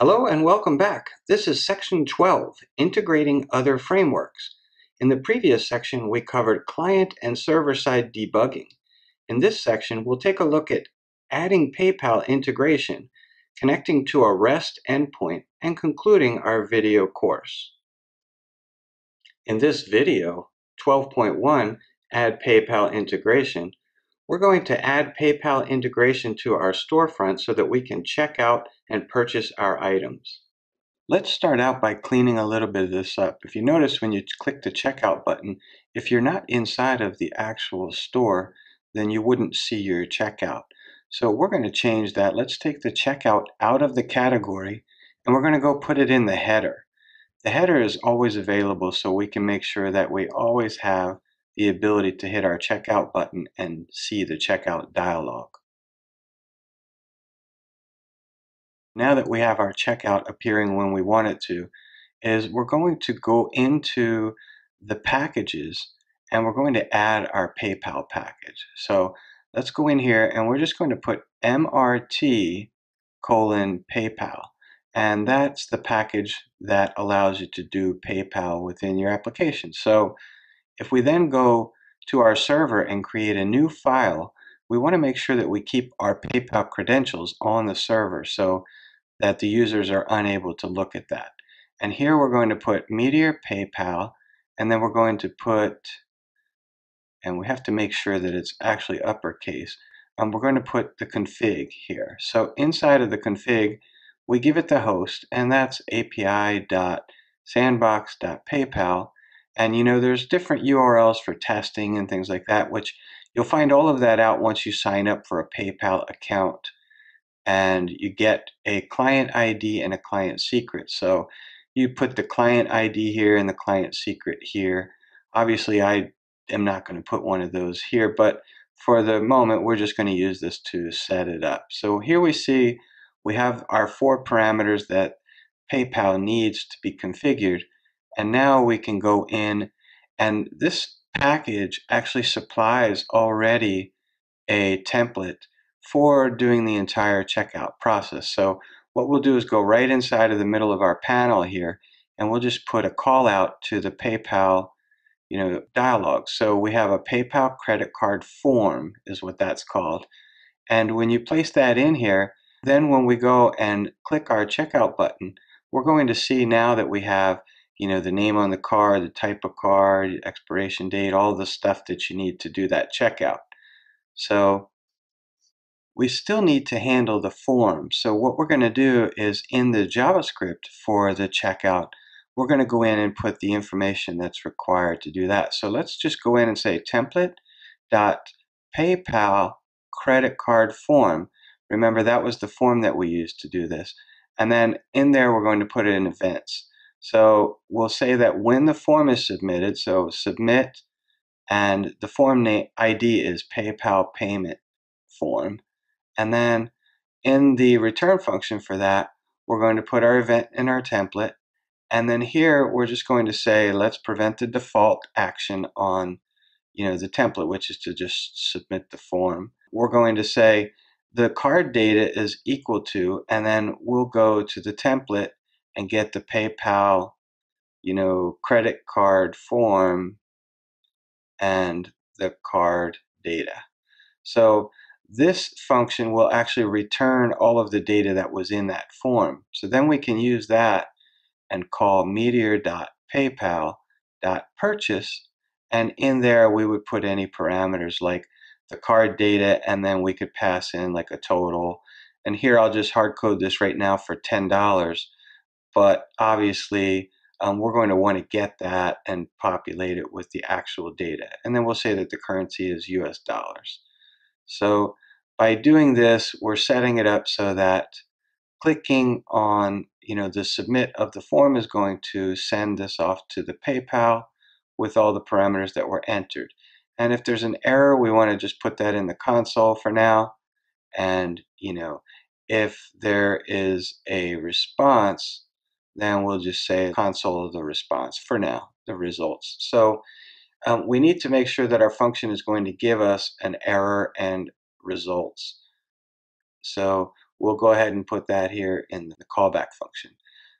Hello and welcome back. This is section 12, integrating other frameworks. In the previous section, we covered client and server-side debugging. In this section, we'll take a look at adding PayPal integration, connecting to a REST endpoint, and concluding our video course. In this video, 12.1, Add PayPal Integration, we're going to add PayPal integration to our storefront so that we can check out and purchase our items. Let's start out by cleaning a little bit of this up. If you notice when you click the checkout button, if you're not inside of the actual store, then you wouldn't see your checkout. So we're going to change that. Let's take the checkout out of the category and we're going to go put it in the header. The header is always available so we can make sure that we always have the ability to hit our checkout button and see the checkout dialog. Now that we have our checkout appearing when we want it to, is we're going to go into the packages and we're going to add our PayPal package. So let's go in here and we're just going to put MRT colon PayPal. And that's the package that allows you to do PayPal within your application. So if we then go to our server and create a new file, we want to make sure that we keep our PayPal credentials on the server so that the users are unable to look at that. And here we're going to put Meteor PayPal, and then we're going to put, and we have to make sure that it's actually uppercase, and we're going to put the config here. So inside of the config, we give it the host, and that's api.sandbox.paypal, and you know, there's different URLs for testing and things like that, which you'll find all of that out once you sign up for a PayPal account. And you get a client ID and a client secret. So you put the client ID here and the client secret here. Obviously, I am not going to put one of those here, but for the moment, we're just going to use this to set it up. So here we see we have our four parameters that PayPal needs to be configured. And now we can go in and this package actually supplies already a template for doing the entire checkout process. So what we'll do is go right inside of the middle of our panel here and we'll just put a call out to the PayPal you know, dialog. So we have a PayPal credit card form is what that's called. And when you place that in here, then when we go and click our checkout button, we're going to see now that we have you know, the name on the card, the type of card, expiration date, all the stuff that you need to do that checkout. So we still need to handle the form. So what we're going to do is in the JavaScript for the checkout, we're going to go in and put the information that's required to do that. So let's just go in and say template dot PayPal credit card form. Remember that was the form that we used to do this. And then in there we're going to put it in events. So we'll say that when the form is submitted, so submit and the form name ID is PayPal payment form. And then in the return function for that, we're going to put our event in our template. And then here we're just going to say, let's prevent the default action on you know, the template, which is to just submit the form. We're going to say the card data is equal to, and then we'll go to the template and get the PayPal, you know, credit card form and the card data. So this function will actually return all of the data that was in that form. So then we can use that and call meteor.paypal.purchase and in there we would put any parameters like the card data and then we could pass in like a total and here I'll just hard code this right now for $10 but obviously um, we're going to want to get that and populate it with the actual data. And then we'll say that the currency is US dollars. So by doing this, we're setting it up so that clicking on you know the submit of the form is going to send this off to the PayPal with all the parameters that were entered. And if there's an error, we want to just put that in the console for now. And you know, if there is a response, then we'll just say console of the response for now, the results. So um, we need to make sure that our function is going to give us an error and results. So we'll go ahead and put that here in the callback function.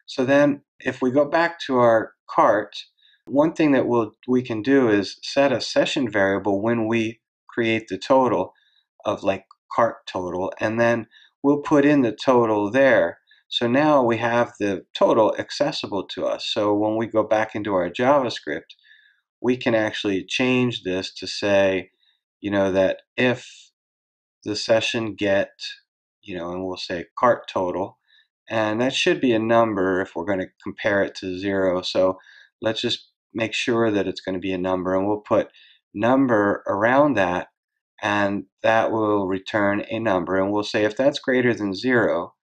So then if we go back to our cart, one thing that we'll, we can do is set a session variable when we create the total of like cart total, and then we'll put in the total there. So now we have the total accessible to us. So when we go back into our JavaScript, we can actually change this to say, you know, that if the session get, you know, and we'll say cart total, and that should be a number if we're going to compare it to zero. So let's just make sure that it's going to be a number, and we'll put number around that, and that will return a number. And we'll say if that's greater than zero,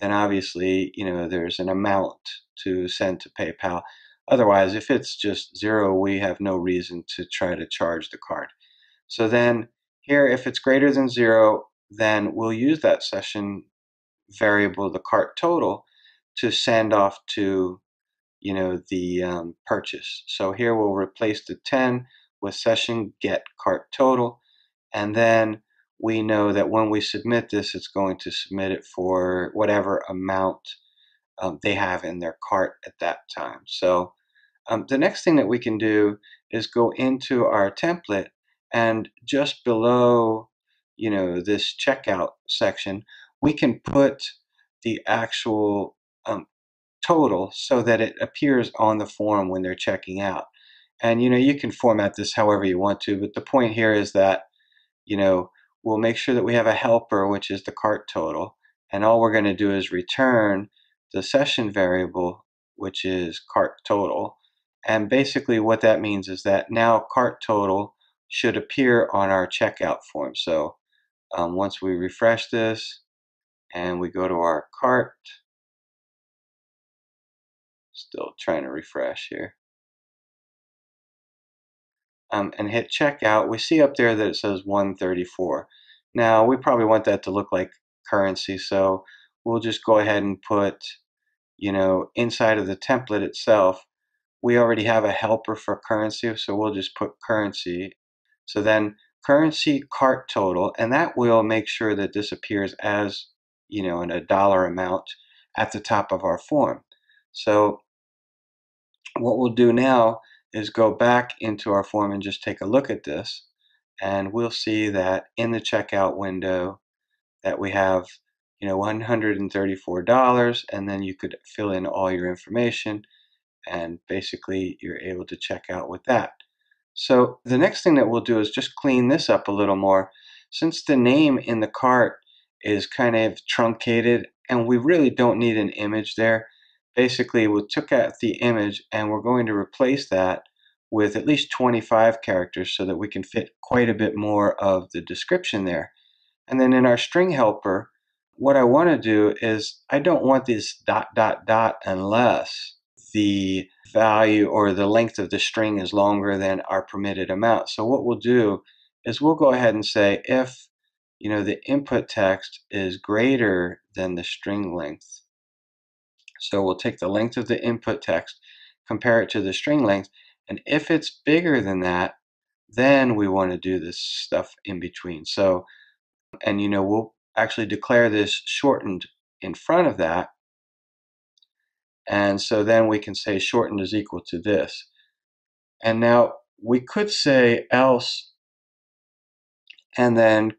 then obviously, you know, there's an amount to send to PayPal. Otherwise, if it's just zero, we have no reason to try to charge the card. So then here, if it's greater than zero, then we'll use that session variable, the cart total, to send off to, you know, the um, purchase. So here we'll replace the 10 with session get cart total. And then we know that when we submit this, it's going to submit it for whatever amount um, they have in their cart at that time. So um, the next thing that we can do is go into our template and just below you know this checkout section we can put the actual um, total so that it appears on the form when they're checking out and you know you can format this however you want to but the point here is that you know we'll make sure that we have a helper which is the cart total and all we're going to do is return the session variable which is cart total and basically what that means is that now cart total should appear on our checkout form. So um, once we refresh this and we go to our cart, still trying to refresh here, um, and hit checkout, we see up there that it says 134. Now we probably want that to look like currency, so we'll just go ahead and put, you know, inside of the template itself, we already have a helper for currency, so we'll just put currency. So then currency cart total, and that will make sure that this appears as, you know, in a dollar amount at the top of our form. So what we'll do now is go back into our form and just take a look at this. And we'll see that in the checkout window that we have, you know, $134, and then you could fill in all your information and basically you're able to check out with that. So the next thing that we'll do is just clean this up a little more. Since the name in the cart is kind of truncated and we really don't need an image there, basically we took out the image and we're going to replace that with at least 25 characters so that we can fit quite a bit more of the description there. And then in our string helper, what I want to do is I don't want this dot dot dot unless the value or the length of the string is longer than our permitted amount. So what we'll do is we'll go ahead and say if you know the input text is greater than the string length. So we'll take the length of the input text, compare it to the string length, and if it's bigger than that, then we want to do this stuff in between. So, and you know, we'll actually declare this shortened in front of that and so then we can say shortened is equal to this. And now we could say else and then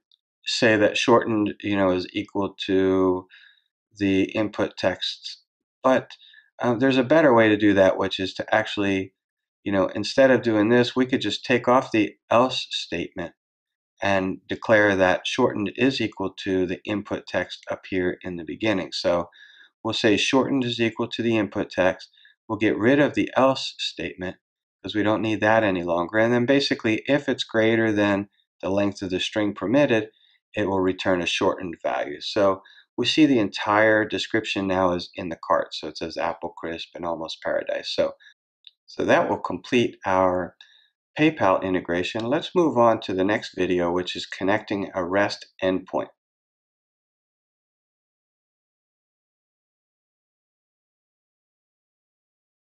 say that shortened, you know, is equal to the input text. But uh, there's a better way to do that, which is to actually, you know, instead of doing this, we could just take off the else statement and declare that shortened is equal to the input text up here in the beginning. So we'll say shortened is equal to the input text. We'll get rid of the else statement because we don't need that any longer. And then basically, if it's greater than the length of the string permitted, it will return a shortened value. So we see the entire description now is in the cart. So it says apple crisp and almost paradise. So, so that will complete our PayPal integration. Let's move on to the next video, which is connecting a REST endpoint.